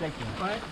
Thank you. Bye.